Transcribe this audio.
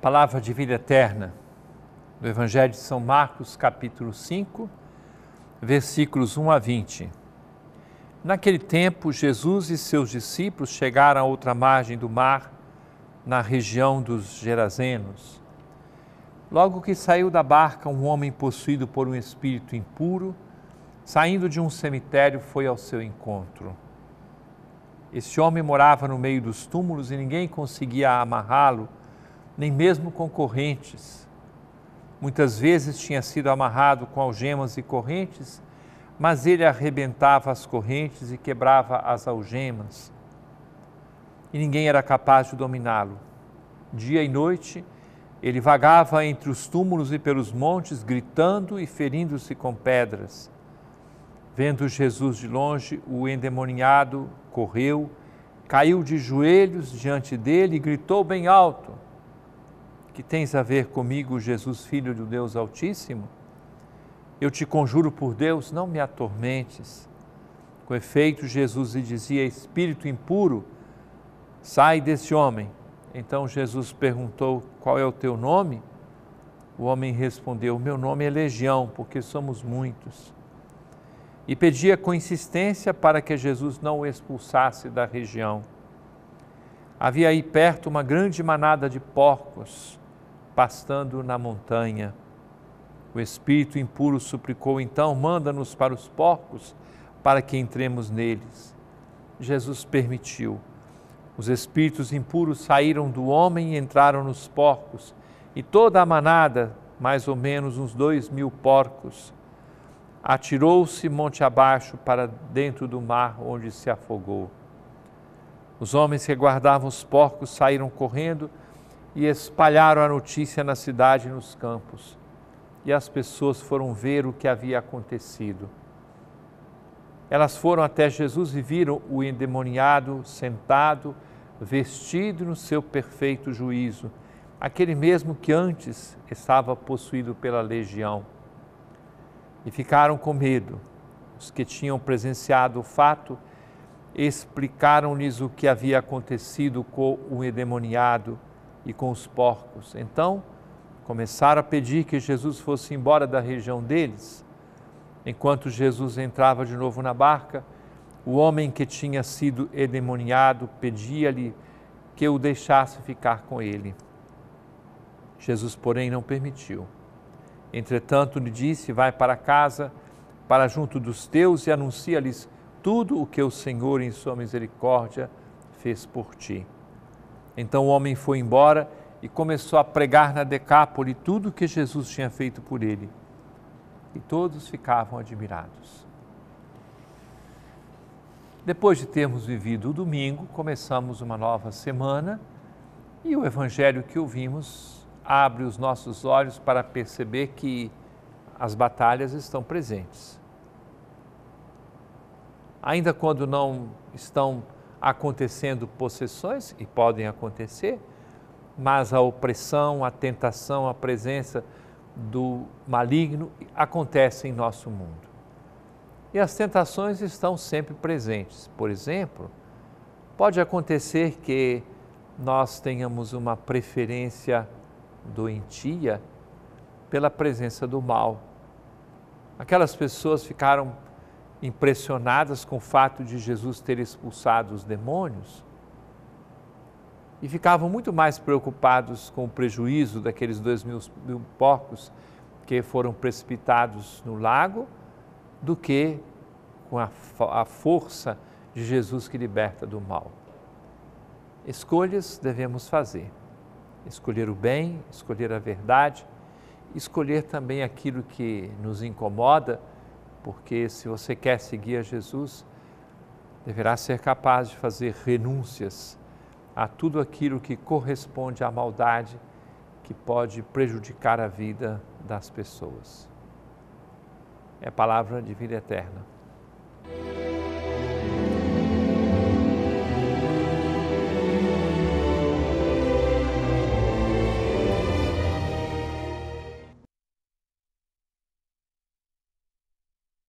Palavra de vida eterna do Evangelho de São Marcos, capítulo 5, versículos 1 a 20. Naquele tempo, Jesus e seus discípulos chegaram a outra margem do mar, na região dos Gerazenos. Logo que saiu da barca, um homem possuído por um espírito impuro, saindo de um cemitério, foi ao seu encontro. Esse homem morava no meio dos túmulos e ninguém conseguia amarrá-lo nem mesmo com correntes. Muitas vezes tinha sido amarrado com algemas e correntes, mas ele arrebentava as correntes e quebrava as algemas. E ninguém era capaz de dominá-lo. Dia e noite, ele vagava entre os túmulos e pelos montes, gritando e ferindo-se com pedras. Vendo Jesus de longe, o endemoniado correu, caiu de joelhos diante dele e gritou bem alto: que tens a ver comigo, Jesus, Filho do Deus Altíssimo? Eu te conjuro por Deus, não me atormentes. Com efeito, Jesus lhe dizia: Espírito impuro, sai desse homem. Então Jesus perguntou: Qual é o teu nome? O homem respondeu: Meu nome é Legião, porque somos muitos. E pedia com insistência para que Jesus não o expulsasse da região. Havia aí perto uma grande manada de porcos pastando na montanha. O espírito impuro suplicou então: manda-nos para os porcos, para que entremos neles. Jesus permitiu. Os espíritos impuros saíram do homem e entraram nos porcos, e toda a manada, mais ou menos uns dois mil porcos, atirou-se monte abaixo para dentro do mar, onde se afogou. Os homens que guardavam os porcos saíram correndo e espalharam a notícia na cidade e nos campos. E as pessoas foram ver o que havia acontecido. Elas foram até Jesus e viram o endemoniado sentado, vestido no seu perfeito juízo, aquele mesmo que antes estava possuído pela legião. E ficaram com medo. Os que tinham presenciado o fato explicaram-lhes o que havia acontecido com o endemoniado e com os porcos. Então, começaram a pedir que Jesus fosse embora da região deles. Enquanto Jesus entrava de novo na barca, o homem que tinha sido endemoniado pedia-lhe que o deixasse ficar com ele. Jesus, porém, não permitiu. Entretanto, lhe disse: Vai para casa, para junto dos teus e anuncia-lhes tudo o que o Senhor, em sua misericórdia, fez por ti. Então o homem foi embora e começou a pregar na Decápole tudo o que Jesus tinha feito por ele. E todos ficavam admirados. Depois de termos vivido o domingo, começamos uma nova semana e o evangelho que ouvimos abre os nossos olhos para perceber que as batalhas estão presentes. Ainda quando não estão acontecendo possessões, e podem acontecer, mas a opressão, a tentação, a presença do maligno acontece em nosso mundo. E as tentações estão sempre presentes. Por exemplo, pode acontecer que nós tenhamos uma preferência doentia pela presença do mal. Aquelas pessoas ficaram impressionadas com o fato de Jesus ter expulsado os demônios e ficavam muito mais preocupados com o prejuízo daqueles dois mil, mil porcos que foram precipitados no lago do que com a, a força de Jesus que liberta do mal. Escolhas devemos fazer. Escolher o bem, escolher a verdade, escolher também aquilo que nos incomoda porque se você quer seguir a Jesus, deverá ser capaz de fazer renúncias a tudo aquilo que corresponde à maldade que pode prejudicar a vida das pessoas. É a palavra de vida eterna.